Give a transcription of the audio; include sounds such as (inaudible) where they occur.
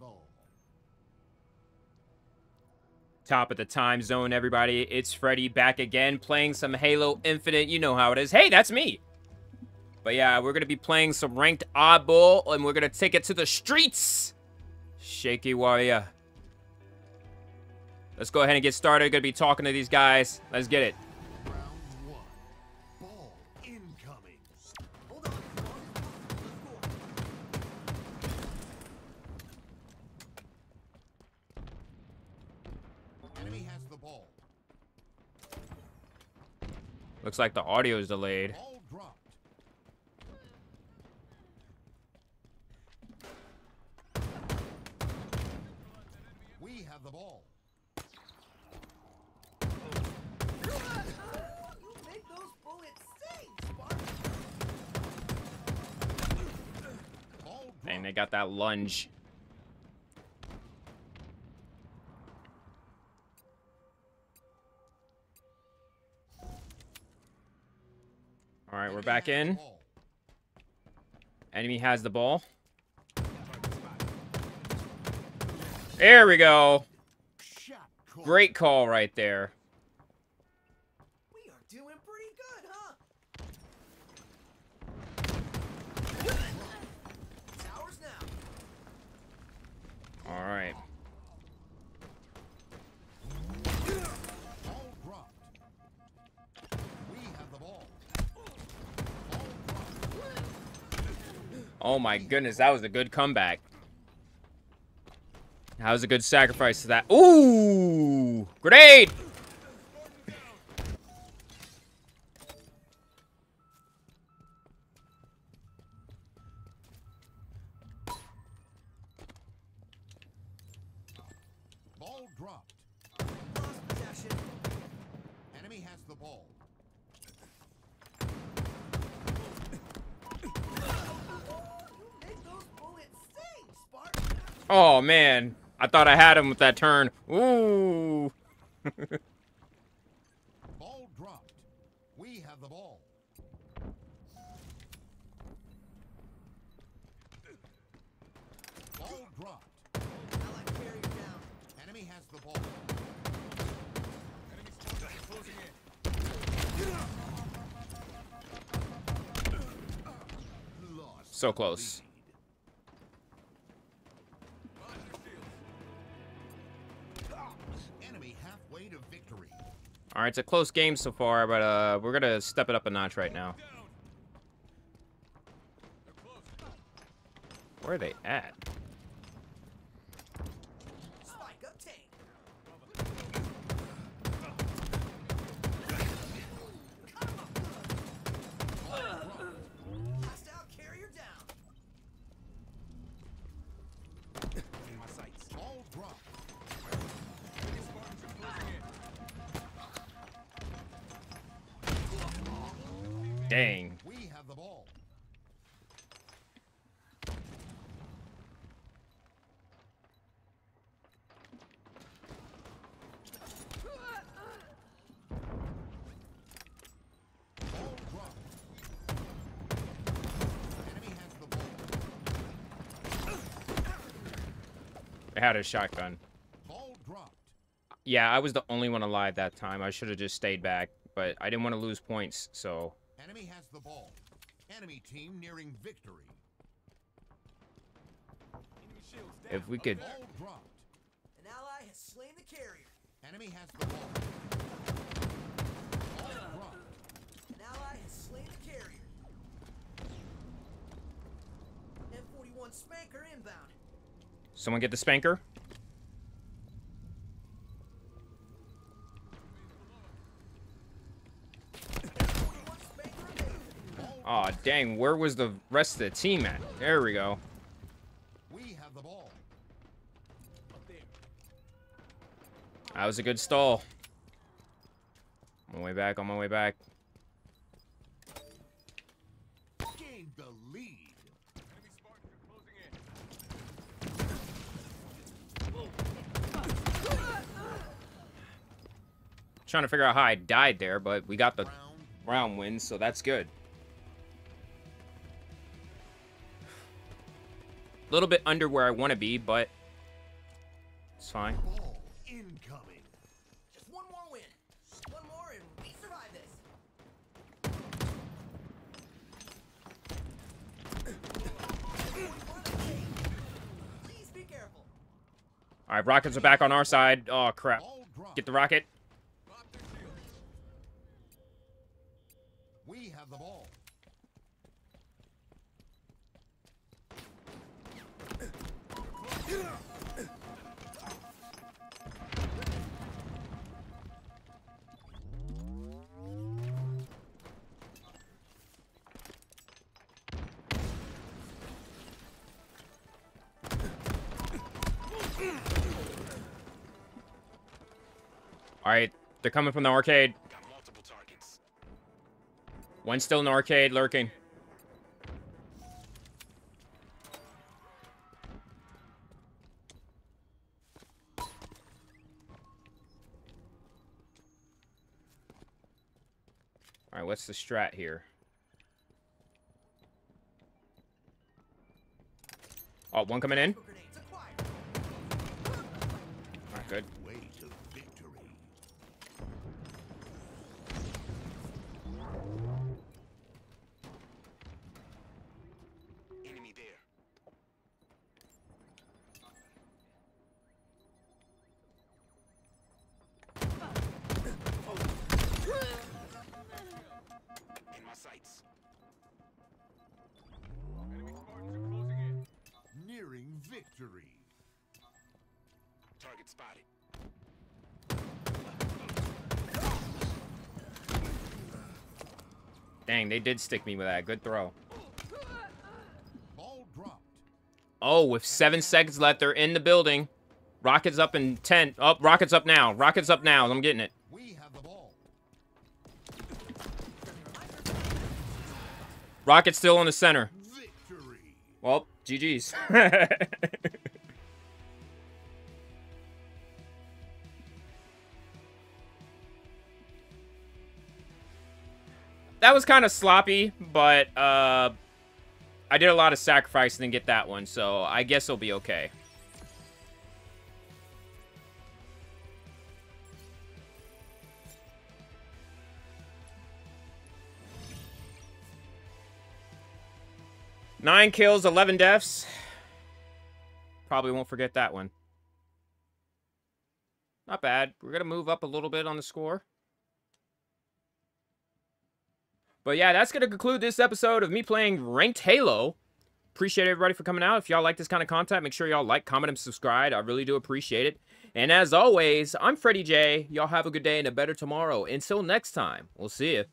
ball. Top of the time zone, everybody. It's Fretty back again, playing some Halo Infinite. You know how it is. Hey, that's me. But yeah, we're going to be playing some ranked oddball, and we're going to take it to the streets. Shaky Warrior. Let's go ahead and get started. Going to be talking to these guys. Let's get it. Enemy has the ball. Looks like the audio is delayed. Ball dropped. We have the ball. You make those bullets sing, Spark. Ball And they got that lunge. All right, we're back in. Enemy has the ball. There we go. Great call right there. We are Oh my goodness, that was a good comeback. That was a good sacrifice to that. Ooh! Grenade! Ball dropped. Enemy has the ball. Oh man, I thought I had him with that turn. Ooh! (laughs) Ball dropped. We have the ball. Ball dropped. Ally carrier down. Enemy has the ball. Lost So close. All right, it's a close game so far, but uh, we're gonna step it up a notch right now. Where are they at? Dang. We have the ball. Ball dropped. Enemy has the ball. I had a shotgun. Ball dropped. Yeah, I was the only one alive that time. I should have just stayed back, but I didn't want to lose points, so Enemy has the ball. Enemy team nearing victory. if we could Ball dropped. An ally has slain the carrier. Enemy has the ball. Ball dropped. An ally has slain the carrier. M41 Spanker inbound. someone get the spanker. Aw, dang, where was the rest of the team at? There we go. We have the ball. That was a good stall. On my way back, on my way back. Gained the lead. Trying to figure out how I died there, but we got the round win, so that's good. A little bit under where I want to be, but It's fine. All right, rockets are back on our side. Oh, crap. Get the rocket. We have the ball. All right, they're coming from the arcade. One's still in the arcade lurking. All right, what's the strat here? Oh, one coming in. All right, good. Victory. Target spotted. Dang, they did stick me with that. Good throw. Ball dropped. Oh, with seven seconds left, they're in the building. Rockets up in 10. Oh, rockets up now. Rockets up now. I'm getting it. We have the ball. Rocket's still in the center. Victory. Well, GG's. (laughs) that was kind of sloppy, but uh, I did a lot of sacrificing to get that one, so I guess it'll be okay. Nine kills, 11 deaths. Probably won't forget that one. Not bad. We're going to move up a little bit on the score. But yeah, that's going to conclude this episode of me playing Ranked Halo. Appreciate everybody for coming out. If y'all like this kind of content, make sure y'all like, comment, and subscribe. I really do appreciate it. And as always, I'm Fretty Jay. Y'all have a good day and a better tomorrow. Until next time, we'll see you.